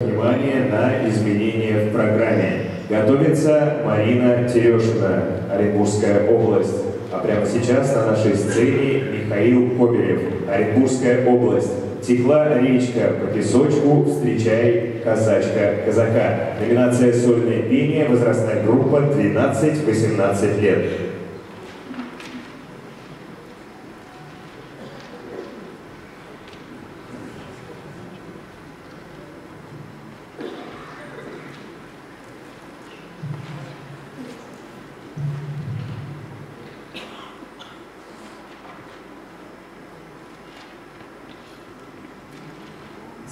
Внимание на изменения в программе. Готовится Марина Терешина, Оренбургская область. А прямо сейчас на нашей сцене Михаил Кобелев, Оренбургская область. Текла речка по песочку, встречай казачка казака. Номинация «Сольное пение», возрастная группа 12-18 лет.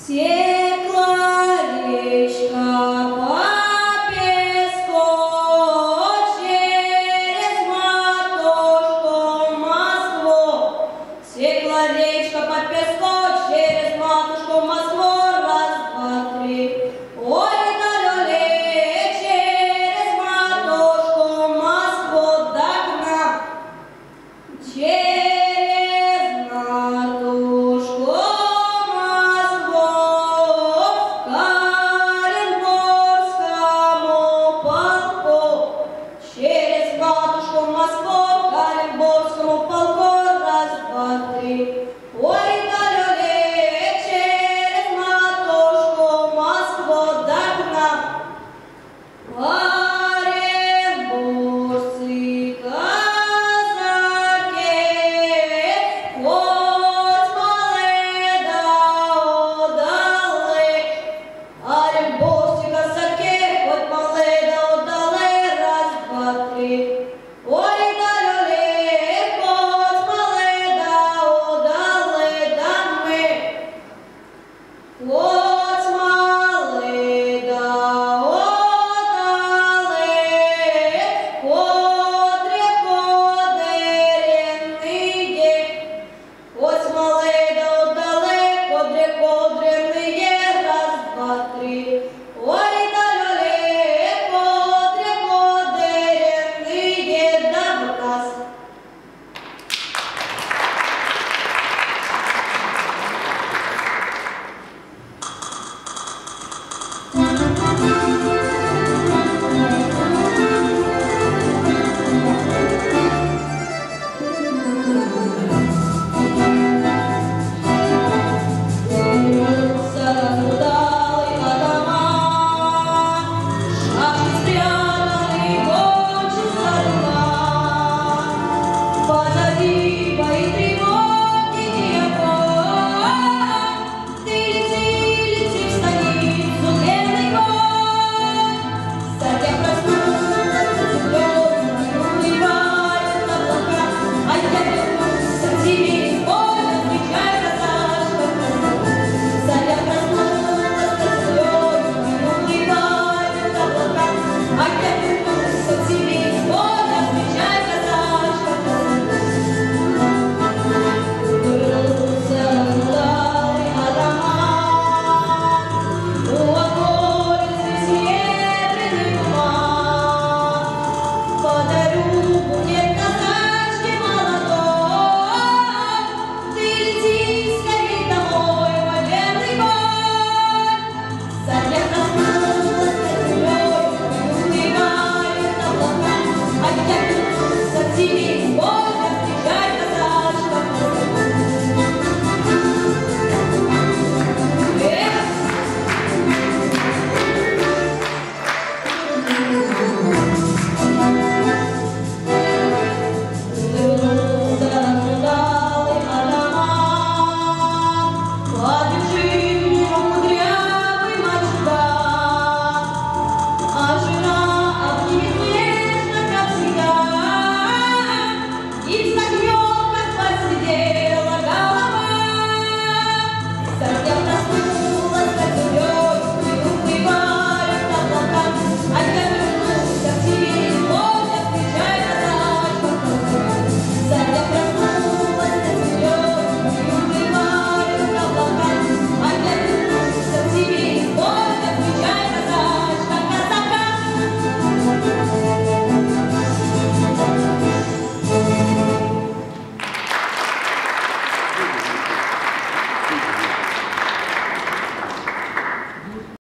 Yeah.